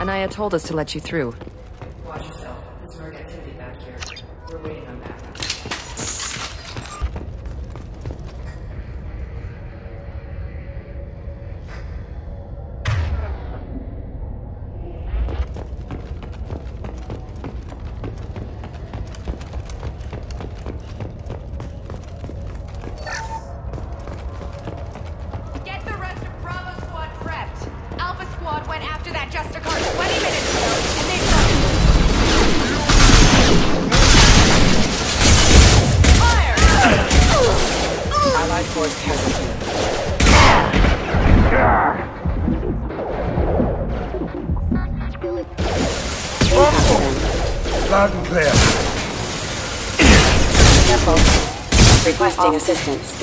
Anaya told us to let you through. Watch yourself. There's activity back here. We're waiting Loud and clear. Careful. Requesting assistance.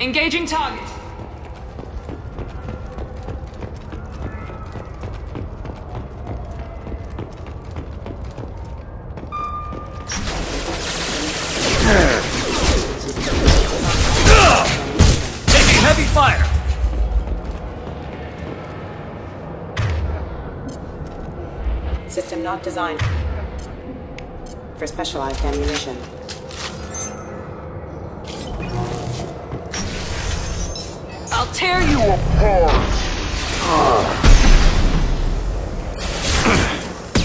Engaging target. System not designed for specialized ammunition. I'll tear you apart.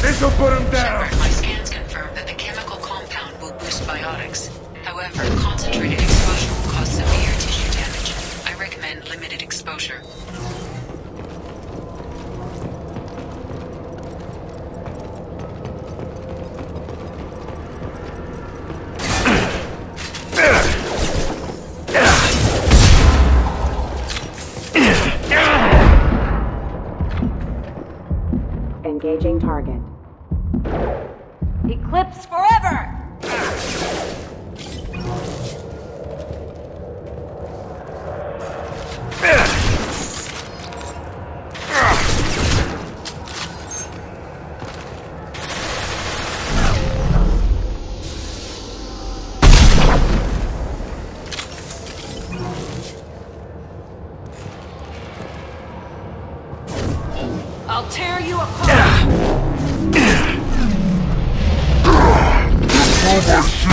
This'll put him down. My scans confirm that the chemical compound will boost biotics. However, concentrated target. Eclipse forever! I'll tear you apart. Weakening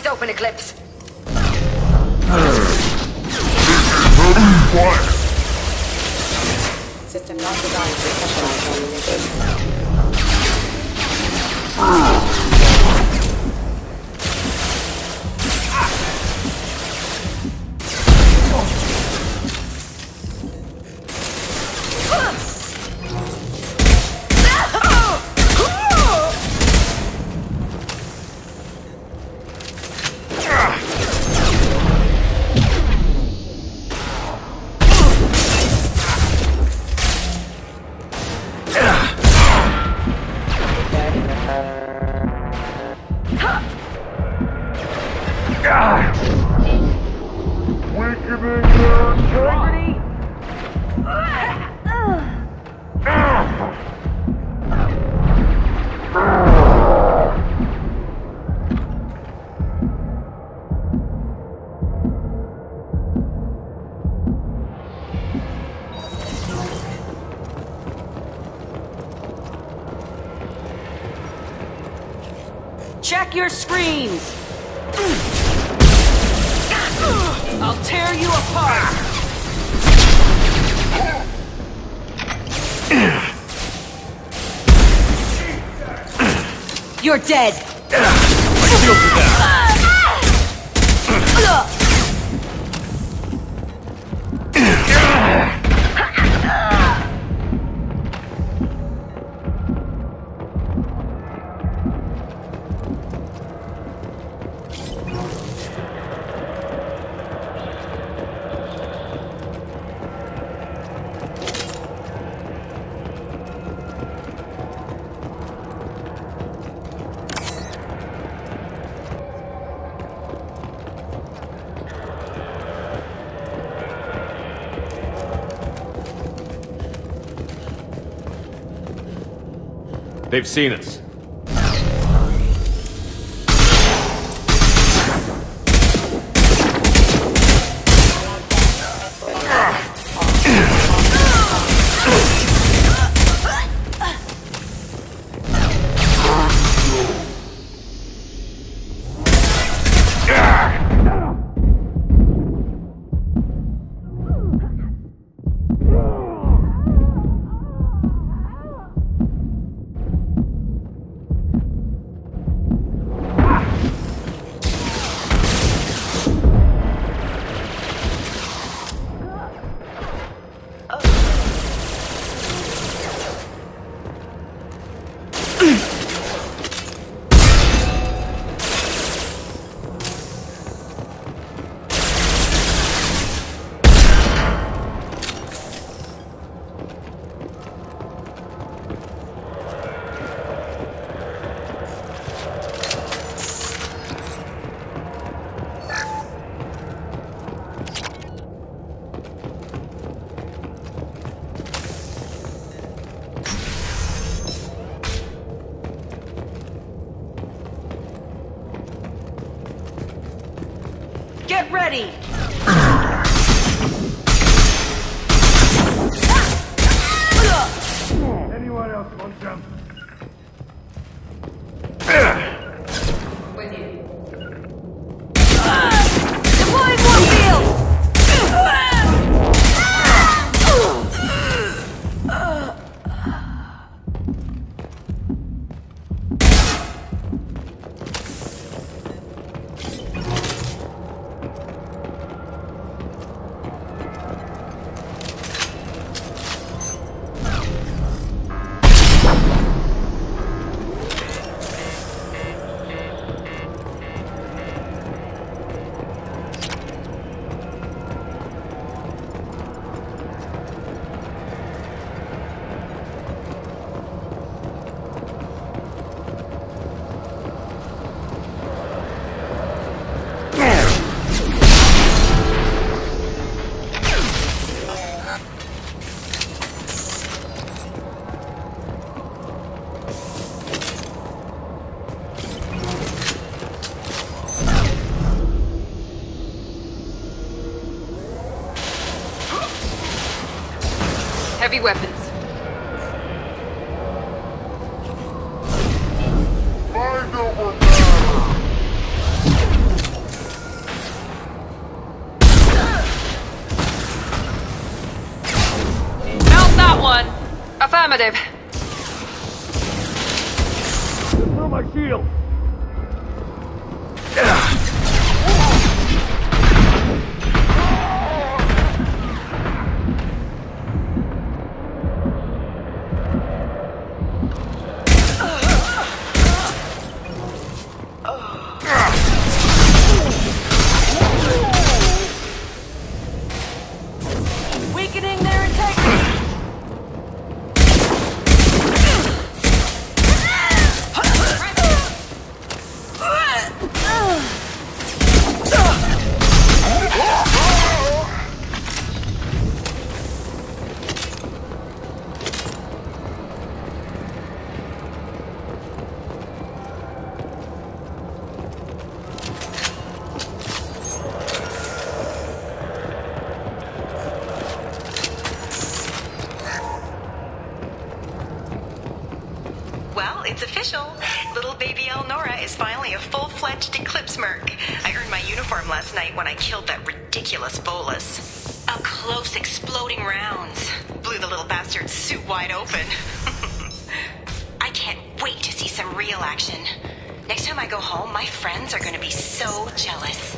Eyes open, Eclipse. System not designed for specialized your screens! I'll tear you apart! You're dead! They've seen us. you heavy weapons. That one! Affirmative. Through my shield! Official. Little baby Elnora is finally a full-fledged Eclipse Merc. I earned my uniform last night when I killed that ridiculous volus. Up close, exploding rounds. Blew the little bastard's suit wide open. I can't wait to see some real action. Next time I go home, my friends are gonna be so jealous.